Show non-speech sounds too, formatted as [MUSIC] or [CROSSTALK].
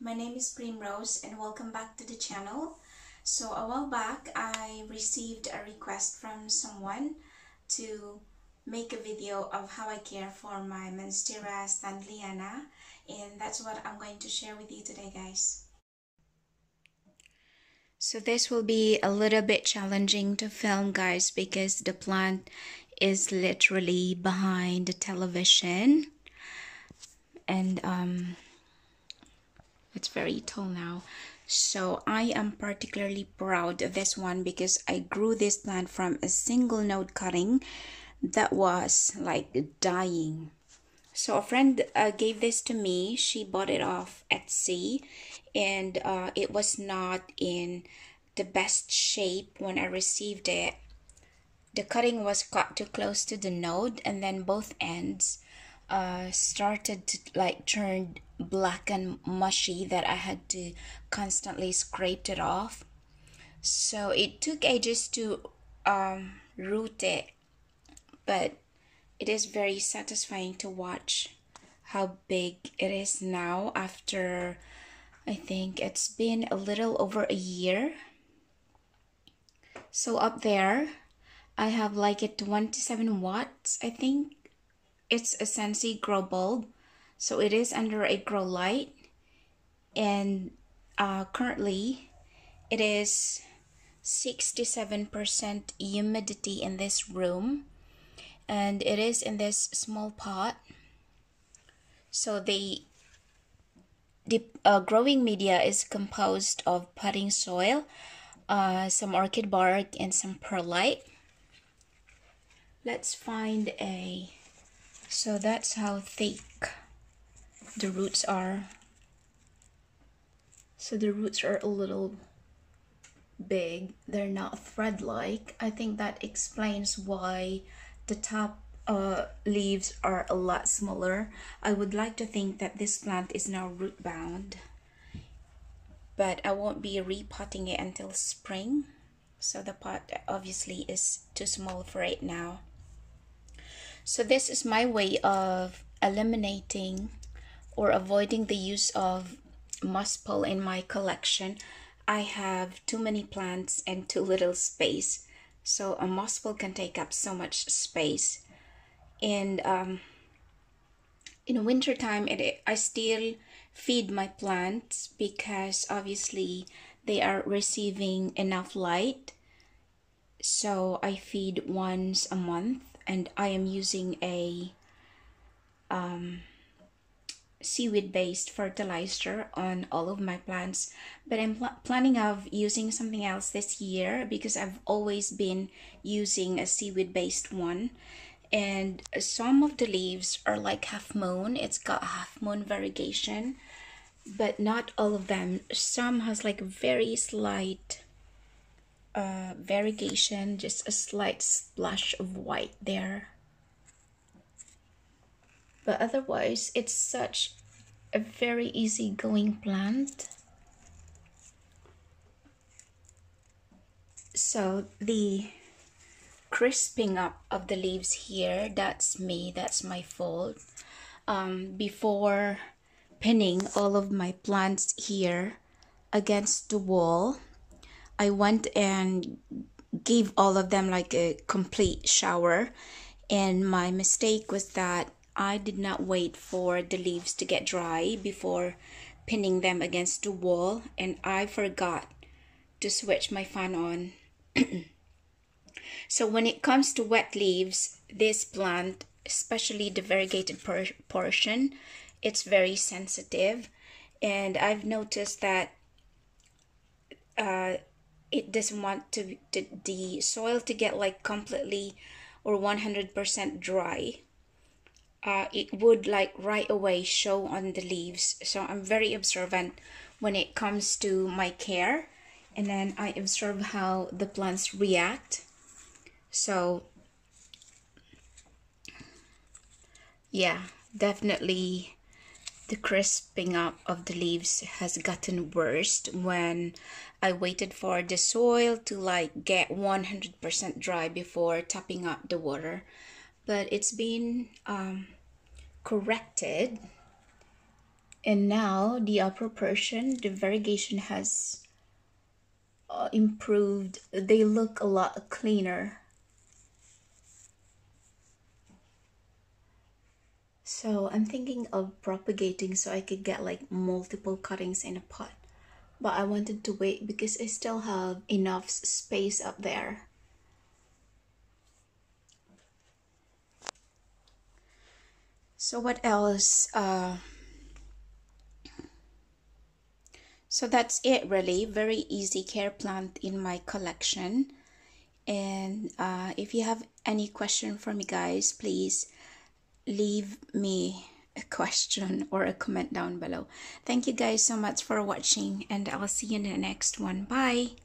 my name is Primrose and welcome back to the channel. So a while back, I received a request from someone to make a video of how I care for my Monstera standleyana and that's what I'm going to share with you today guys. So this will be a little bit challenging to film guys because the plant is literally behind the television and um, it's very tall now. So I am particularly proud of this one because I grew this plant from a single node cutting that was like dying. So a friend uh, gave this to me. She bought it off Etsy and uh, it was not in the best shape when I received it. The cutting was cut too close to the node and then both ends uh, started to like turn black and mushy that I had to constantly scrape it off. So it took ages to um, root it, but it is very satisfying to watch how big it is now after I think it's been a little over a year. So up there, I have like a 27 watts, I think. It's a Sansi grow bulb. So it is under a grow light. And uh, currently it is 67% humidity in this room. And it is in this small pot. So the the uh, growing media is composed of potting soil uh, some orchid bark and some perlite. Let's find a so that's how thick the roots are. So the roots are a little big. They're not thread-like. I think that explains why the top uh, leaves are a lot smaller. I would like to think that this plant is now root bound. But I won't be repotting it until spring. So the pot obviously is too small for it now. So this is my way of eliminating or avoiding the use of moss pole in my collection, I have too many plants and too little space. So a moss pole can take up so much space. And um, in wintertime, it, I still feed my plants because obviously they are receiving enough light. So I feed once a month and I am using a um, seaweed based fertilizer on all of my plants but i'm pl planning of using something else this year because i've always been using a seaweed based one. And some of the leaves are like half moon. It's got half moon variegation but not all of them. Some has like very slight uh, variegation just a slight splash of white there. But otherwise it's such a very easygoing plant. So the crisping up of the leaves here that's me that's my fault. Um, before pinning all of my plants here against the wall I went and gave all of them like a complete shower and my mistake was that I did not wait for the leaves to get dry before pinning them against the wall and I forgot to switch my fan on. [CLEARS THROAT] so when it comes to wet leaves, this plant, especially the variegated por portion, it's very sensitive and I've noticed that uh, it doesn't want to, to the soil to get like completely or 100% dry uh, it would like right away show on the leaves. So I'm very observant when it comes to my care and then I observe how the plants react. So yeah definitely the crisping up of the leaves has gotten worse when I waited for the soil to like get 100% dry before topping up the water. But it's been um, corrected. And now the upper portion the variegation has uh, improved. They look a lot cleaner so I'm thinking of propagating so I could get like multiple cuttings in a pot. But I wanted to wait because I still have enough space up there. So what else uh, so that's it really. Very easy care plant in my collection. And uh, if you have any question for me guys please leave me a question or a comment down below. Thank you guys so much for watching and i'll see you in the next one. Bye